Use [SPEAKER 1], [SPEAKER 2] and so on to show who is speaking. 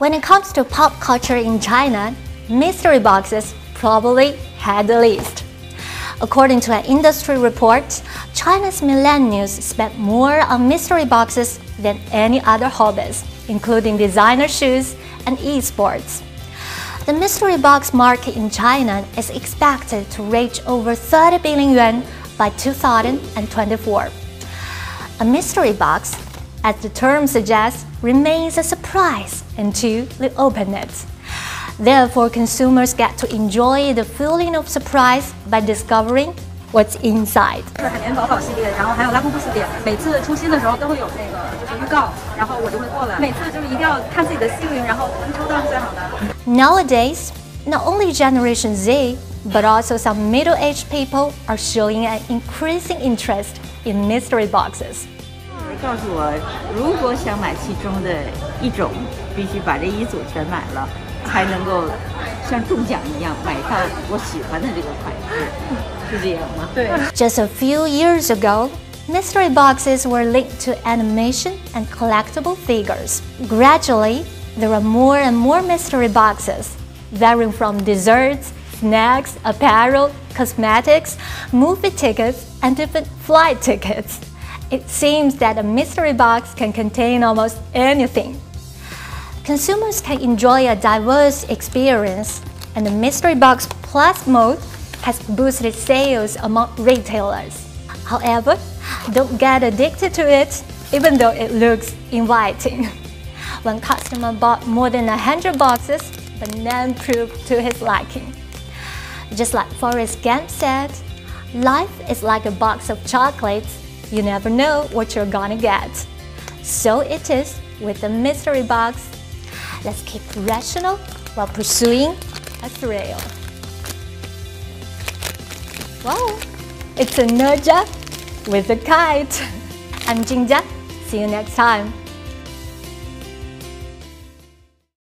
[SPEAKER 1] When it comes to pop culture in China, mystery boxes probably had the least. According to an industry report, China's millennials spent more on mystery boxes than any other hobbies, including designer shoes and esports. The mystery box market in China is expected to reach over 30 billion yuan by 2024. A mystery box, as the term suggests, remains a surprise until you open it. Therefore, consumers get to enjoy the feeling of surprise by discovering what's inside.
[SPEAKER 2] 海绵宝宝系列，然后还有拉布布系列，每次出新的时候都会有那个就是预告，然后我就会过来，每次就是一定要看自己的幸运，然后能抽到是最好的。
[SPEAKER 1] Nowadays, not only Generation Z, but also some middle-aged people are showing an increasing interest in mystery boxes.
[SPEAKER 3] 告诉我，如果想买其中的一种，必须把这一组全买了。才能够像中奖一样买到我喜欢的这个款式，是这样吗？
[SPEAKER 2] 对。
[SPEAKER 1] Just a few years ago, mystery boxes were linked to animation and collectible figures. Gradually, there are more and more mystery boxes, varying from desserts, snacks, apparel, cosmetics, movie tickets, and even flight tickets. It seems that a mystery box can contain almost anything consumers can enjoy a diverse experience, and the Mystery Box Plus mode has boosted sales among retailers. However, don't get addicted to it, even though it looks inviting. One customer bought more than 100 boxes, but none proved to his liking. Just like Forrest Gump said, life is like a box of chocolates. You never know what you're gonna get. So it is with the mystery box Let's keep rational while pursuing a thrill. Wow, it's a Nezha with a kite. I'm Jingjia. See you next time.